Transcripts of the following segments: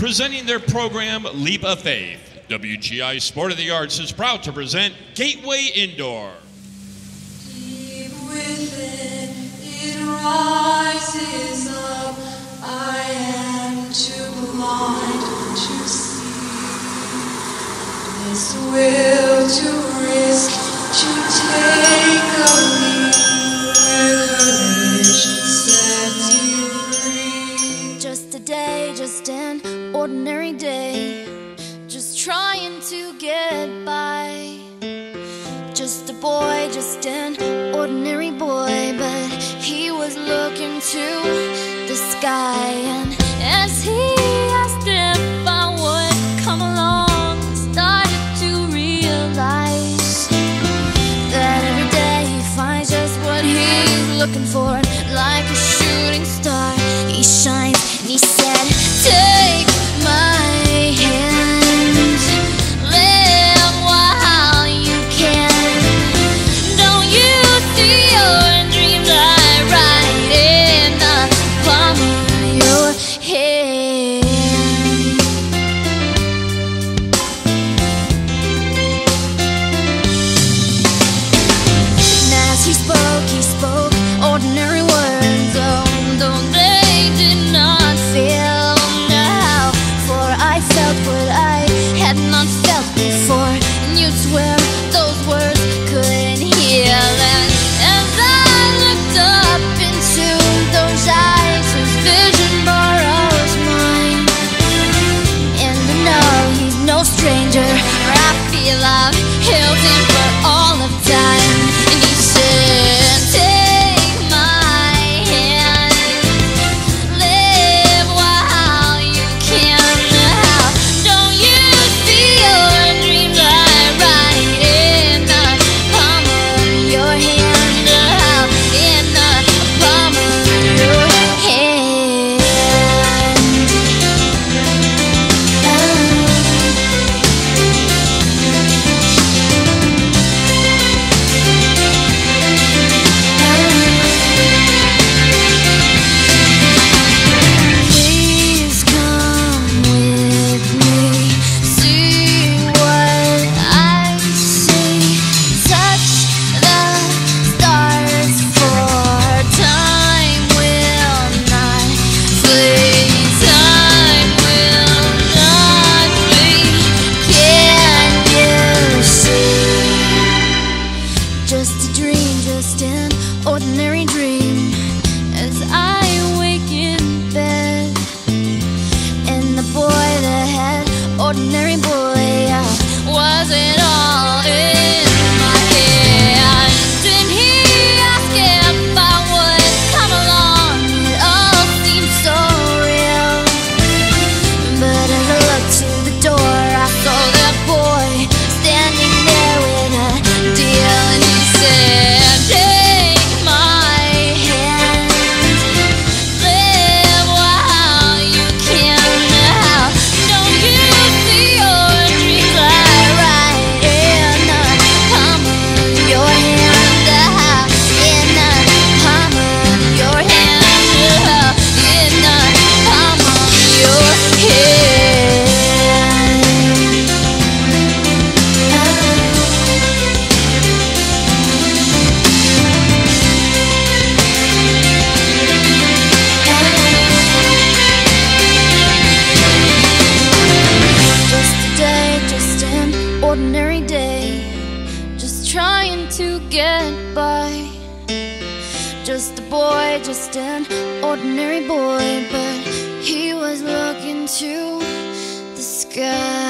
Presenting their program, Leap of Faith, WGI Sport of the Arts is proud to present Gateway Indoor. Deep within, it rises up. I am too blind to see. This will to risk, to take a leap. just an ordinary boy, but he was looking to the sky.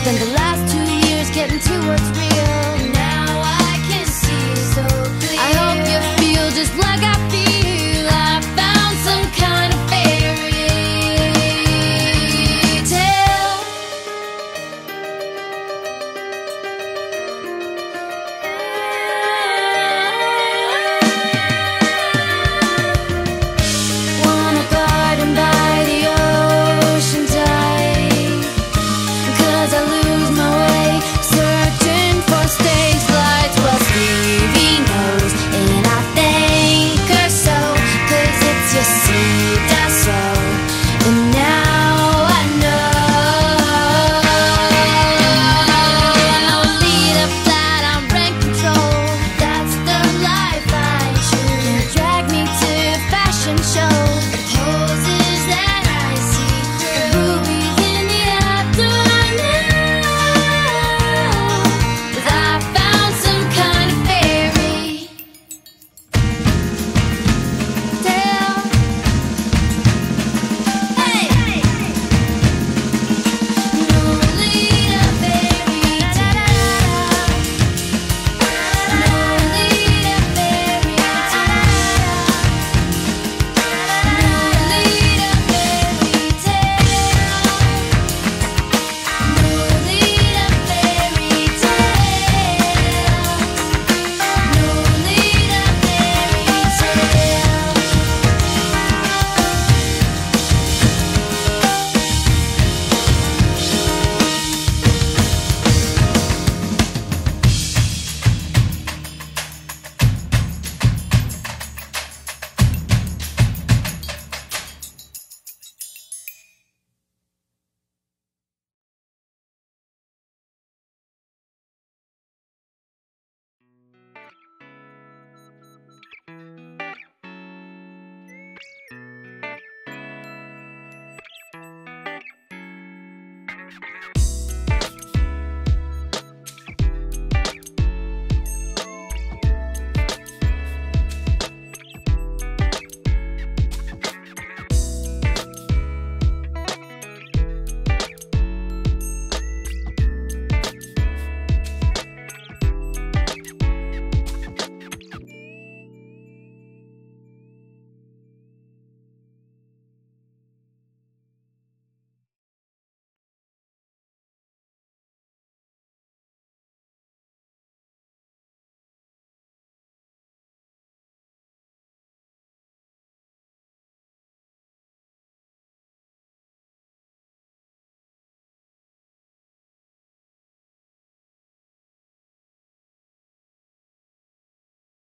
Spent the last two years getting two words real.